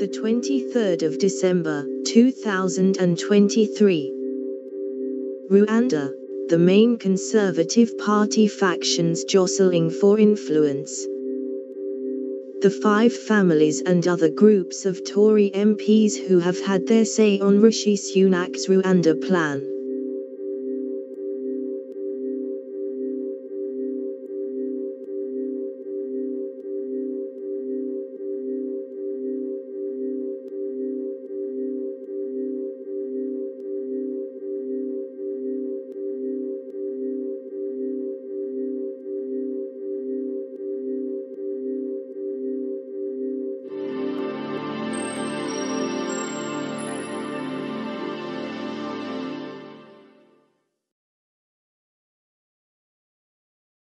The 23rd of December, 2023. Rwanda, the main Conservative Party factions jostling for influence. The five families and other groups of Tory MPs who have had their say on Rishi Sunak's Rwanda plan.